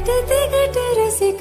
ಘಟತೆ ಘಟ ರಸಿಕ